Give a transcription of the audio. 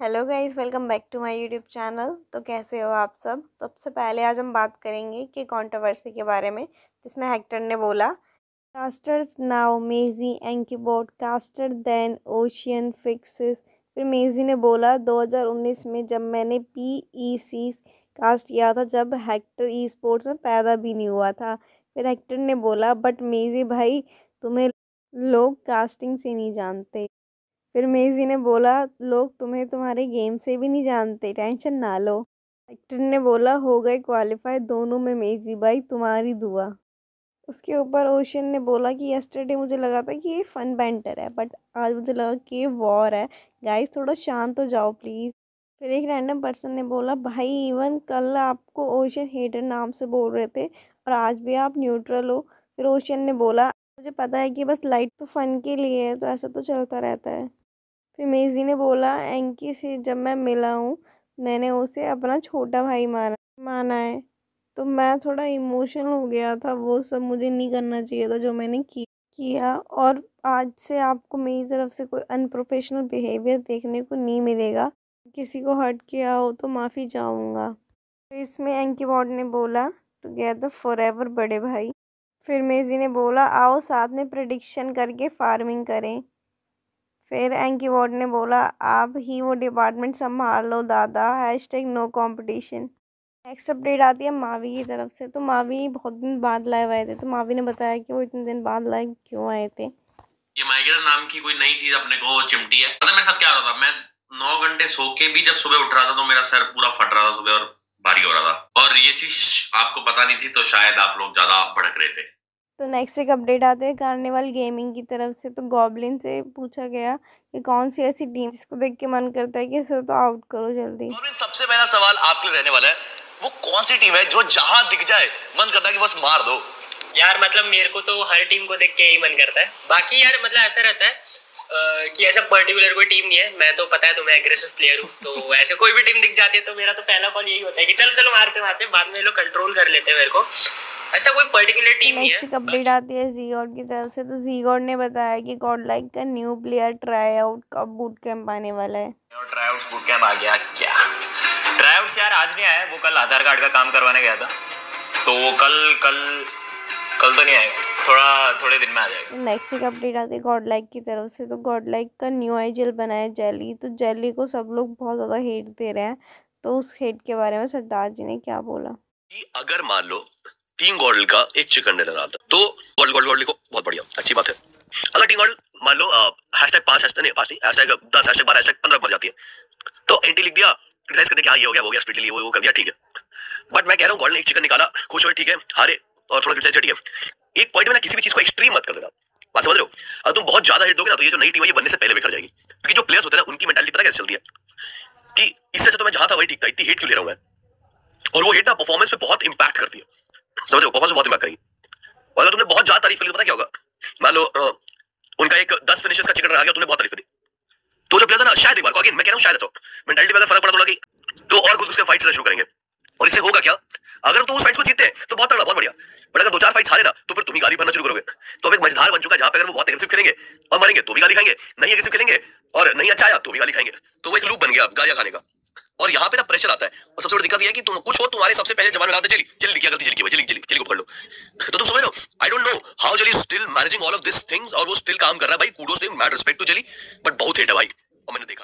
Hello guys, welcome back to my YouTube channel. तो कैसे हो आप सब? तो सबसे पहले आज हम बात करेंगे कि कंट्रोवर्सी के बारे में, जिसमें हेक्टर ने बोला कास्टर्स नाउ मेजी एंकी board caster then ocean fixes फिर मेजी ने बोला 2019 में जब मैंने पी ई सी कास्ट किया था, जब हेक्टर ई स्पोर्ट्स में पैदा भी नहीं हुआ था। फिर हेक्टर ने बोला बट मेजी भाई, तुम्हें लोग कास्टिंग से नहीं जानते। फिर मेजी ने बोला, लोग तुम्हें तुम्हारे गेम से भी नहीं जानते, टेंशन ना लो। एक्टर ने बोला, हो गए क्वालिफाई, दोनों में मेजी भाई तुम्हारी दुआ। उसके ऊपर ओशन ने बोला कि, यस्टरडे मुझे लगा था कि ये फन बैंटर है, बट आज मुझे लगा कि ये वॉर है। गाइस, थोड़ा शांत हो जाओ, प्लीज़। फिर एक रैंडम पर्सन ने बोला, भाई, इवन कल आपको ओशन हेटर नाम से बोल रहे थे और आज भी आप न्यूट्रल हो। फिर ओशन ने बोला, मुझे पता है कि बस लाइट तो फ़न के लिए है तो ऐसा तो चलता रहता है। फिर मेज़ी ने बोला एंकी से जब मैं मिला हूँ मैंने उसे अपना छोटा भाई माना माना है। तो मैं थोड़ा इमोशनल हो गया था वो सब मुझे नहीं करना चाहिए था जो मैंने की, किया। और आज से आपको मेरी तरफ़ से कोई अनप्रोफेशनल बिहेवियर देखने को नहीं मिलेगा। किसी को हर्ट किया हो तो माफ़ी चाहूँगा। तो इसमें एंकी वॉर्ड ने बोला टुगेदर फॉर एवर बड़े भाई। फिर मेज़ी ने बोला आओ साथ में प्रडिक्शन करके फ़ार्मिंग करें। फिर एंकी वॉर्ड ने बोला, आप ही वो डिपार्टमेंट संभाल लो दादा। Hash tag no competition next update आती है मावी की तरफ़ से। तो मावी बहुत दिन बाद लाए हुए थे। तो मावी ने बताया कि वो इतने दिन बाद लाए क्यों आए थे? ये माइग्रेन नाम की कोई नई चीज़ अपने को चिमटी है। पता मेरे साथ क्या हो रहा था? मैं नौ घंटे सो के भी जब सुबह उठ रहा था तो मेरा सर पूरा फट रहा था सुबह और भारी हो रहा था। और ये चीज़ आपको पता नहीं थी तो शायद आप लोग ज़्यादा भड़क रहे थे। तो नेक्स्ट एक अपडेट आते हैं कार्निवल गेमिंग की तरफ़ से। तो गॉबलिन से पूछा गया कि कौन सी ऐसी टीम जिसको देख के मन करता है कि इसे तो आउट करो जल्दी। गॉबलिन सबसे पहला सवाल आपके लिए रहने वाला है वो कौन सी टीम है जो जहाँ दिख जाए मन करता है कि बस मार दो? यार मतलब मेरे को तो हर टीम को देख के ही मन करता है। बाकी यार मतलब ऐसा रहता है आ, कि ऐसा पर्टिकुलर कोई टीम नहीं है। मैं तो पता है तुम्हें एग्रेसिव प्लेयर हूँ तो ऐसे कोई भी टीम दिख जाती है तो मेरा तो पहला कॉल यही होता है कि चलो चलो मारते मारते बाद में लोग कंट्रोल कर लेते हैं मेरे को। ऐसा कोई पर्टिकुलर टीम नहीं है। अपडेट आती है जी गॉड की तरफ़ से। तो जी गॉड ने बताया कि गॉड लाइक का न्यू प्लेयर ट्राई आउट का बूट कैंप आने वाला है। और ट्राई आउट बूट कैंप आ गया क्या? ट्राई आउट यार आज नहीं आया वो कल आधार कार्ड का काम करवाने गया था। तो वो कल कल कल तो नहीं आएगा थोड़ा थोड़े दिन में आ जाएगा। नेक्स्ट एक अपडेट आती है गॉड लाइक की तरफ़ से। तो गॉड लाइक का न्यू आई जेल बनाया जेली तो जेली को सब लोग बहुत ज़्यादा हेट दे रहे हैं। तो उस हेट के बारे में सरदार जी ने क्या बोला? अगर मान लो टीम गॉडल का एक चिकन डिनर आता तो गॉडल गॉडल गॉडल लिखो। बहुत बढ़िया। अच्छी बात है। अगर टीम गॉडल, मान लो हैश टैग पाँच हैश नहीं, पाँच नहीं हैशटैग दस हैशटैग बारह हैशटैग पंद्रह बन जाती है। तो एंटी लिख दिया क्रिटिसाइज करते क्या ये हो गया हो गया स्पीड वो वो कर दिया, ठीक है। बट मैं कह रहा हूँ, गॉडल ने एक चिकन निकाला, खुश हुए, ठीक है, हारे, और थोड़ा क्रिटिसाइज ठीक है। एक पॉइंट में ना किसी भी चीज़ को एक्सट्रीम मत कर देना। बात समझ रहे हो? अगर तुम बहुत ज़्यादा हिट दोगे ना तो ये जो नई टीम है, ये बनने से पहले बिखर जाएगी। क्योंकि जो प्लेयर्स होते हैं ना, उनकी मेंटालिटी पता कैसे चलती है? कि इससे अच्छा तो मैं जहाँ था, वही ठीक था, इतनी हेट क्यों ले रहा हूँ मैं? और वो हेट ना परफॉर्मेंस पे बहुत इंपैक्ट करती है। समझ लो परफॉर्मेंस बहुत इम्पैक्ट करेगी। और अगर तुमने बहुत ज़्यादा तारीफ़ करी तो पता क्या होगा? मान लो उनका एक दस फिनिशेस का चिकन रहा गया, तुमने बहुत तारीफ़ करी। तो जो प्लेयर ना, शायद एक बार को अगेन मैं कह रहा हूँ शायद मेंटालिटी में फ़र्क पड़ा थोड़ा कि तो और कुछ उसके फाइट शुरू करेंगे। और इससे होगा क्या? अगर तुम उस फाइट को जीते तो बहुत तगड़ा, बहुत बढ़िया। बट अगर दो चार फाइट्स हारे ना तो फिर तुम ही गाली भरना शुरू करोगे। तो अब एक मझधार बन चुका है, जहाँ पे अगर वो बहुत एग्रेसिव खेलेंगे, और मरेंगे तो भी गाली खाएँगे। नहीं एग्रेसिव खेलेंगे, और नहीं अच्छा आया तो भी गाली खाएँगे। तो वो एक लूप बन गया गालियाँ खाने का। और यहाँ पे ना प्रेशर आता है। और सबसे बड़ी दिक्कत यह है कि तुम कुछ हो, तुम्हारे सबसे पहले जवान लगाते चली। जल्दी क्या गलती चली जल्दी जल्दी जल्दी को पकड़ लो। तो तुम समझ लो I don't know how Jelly still managing all of this things और वो स्टिल काम कर रहा है, भाई। Kudos to mad respect to Jelly but बहुत हेट है, भाई। और मैंने देखा।